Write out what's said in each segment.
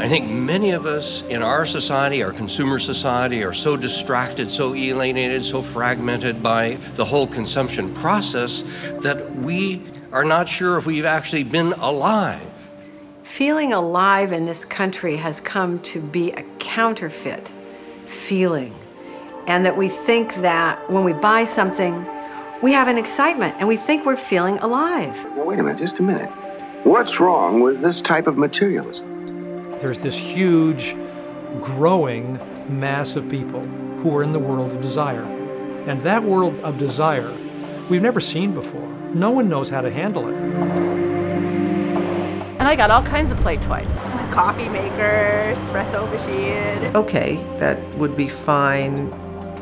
I think many of us in our society, our consumer society, are so distracted, so alienated, so fragmented by the whole consumption process that we are not sure if we've actually been alive. Feeling alive in this country has come to be a counterfeit feeling. And that we think that when we buy something, we have an excitement and we think we're feeling alive. Well, wait a minute, just a minute. What's wrong with this type of materialism? There's this huge, growing mass of people who are in the world of desire. And that world of desire, we've never seen before. No one knows how to handle it. And I got all kinds of play toys. Coffee maker, espresso machine. Okay, that would be fine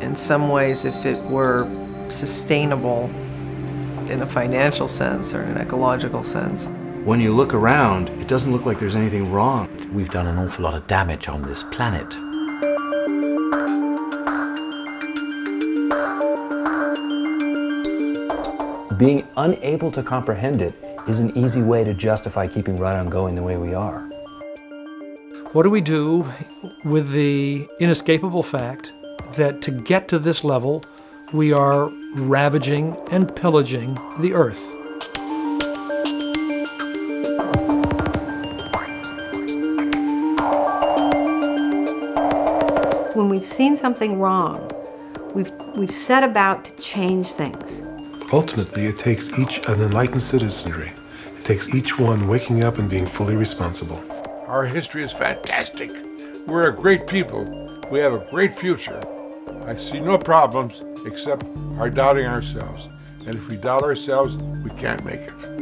in some ways if it were sustainable in a financial sense or an ecological sense. When you look around, it doesn't look like there's anything wrong. We've done an awful lot of damage on this planet. Being unable to comprehend it is an easy way to justify keeping right on going the way we are. What do we do with the inescapable fact that to get to this level, we are ravaging and pillaging the earth? When we've seen something wrong, we've, we've set about to change things. Ultimately, it takes each an enlightened citizenry. It takes each one waking up and being fully responsible. Our history is fantastic. We're a great people. We have a great future. I see no problems except our doubting ourselves. And if we doubt ourselves, we can't make it.